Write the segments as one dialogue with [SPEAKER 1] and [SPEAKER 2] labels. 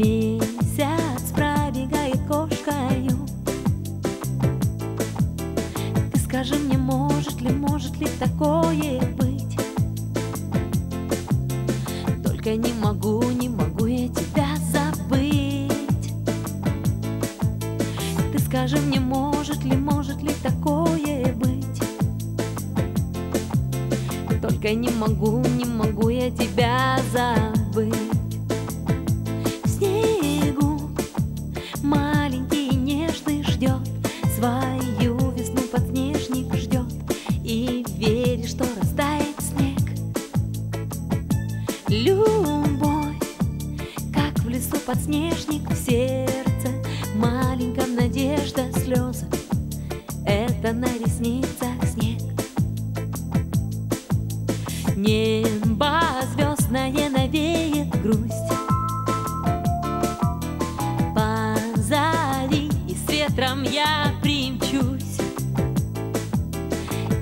[SPEAKER 1] Месяц пробегает кошкою. Ты скажи мне, может ли, может ли такое быть? Только не могу, не могу я тебя забыть. Ты скажи мне, может ли, может ли такое быть? Только не могу, не могу я тебя подснежник в сердце, маленьком надежда слезы. Это на ресницах снег. Небо звездное навеет грусть. Позови, и с ветром я примчусь.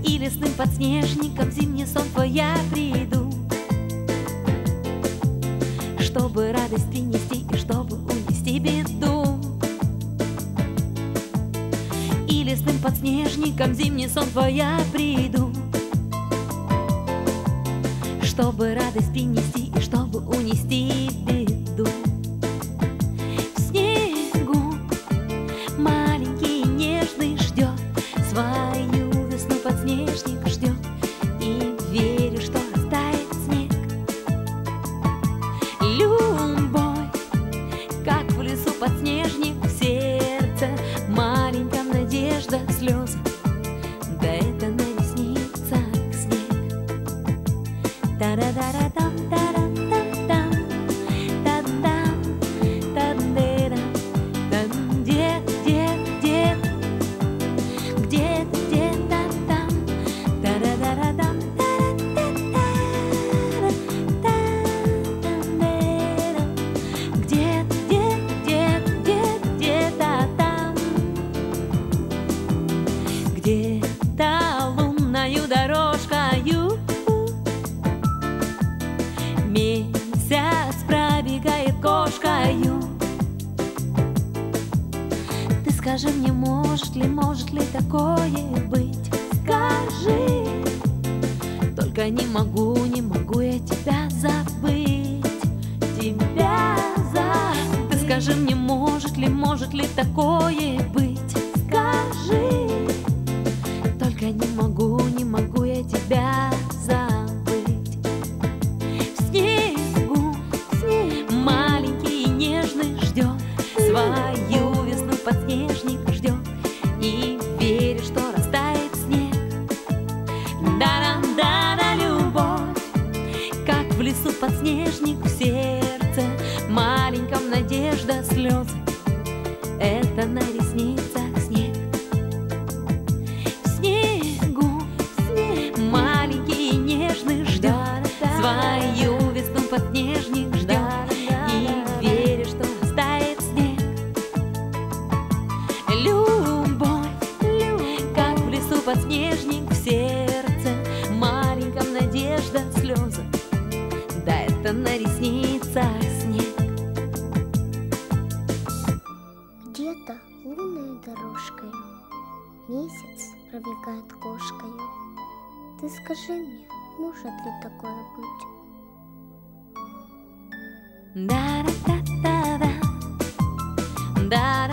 [SPEAKER 1] И лесным подснежником зимний сон твой я приду. Чтобы радость принести чтобы унести беду. И лесным подснежником зимний сон твой я приду. Чтобы радость принести и чтобы унести беду. Скажи мне, может ли, может ли такое быть? Скажи Только не могу, не могу я тебя забыть Тебя забыть Ты скажи мне, может ли, может ли такое быть? Скажи Только не могу, подснежник ждет. И верит, что растает снег. Да-да-да-да, любовь Как в лесу подснежник в сердце. Маленьком надежда слезы Это на ресницах
[SPEAKER 2] Где-то лунной дорожкой Месяц пробегает кошкою Ты скажи мне, может ли такое быть?
[SPEAKER 1] Да-да-да-да-да Да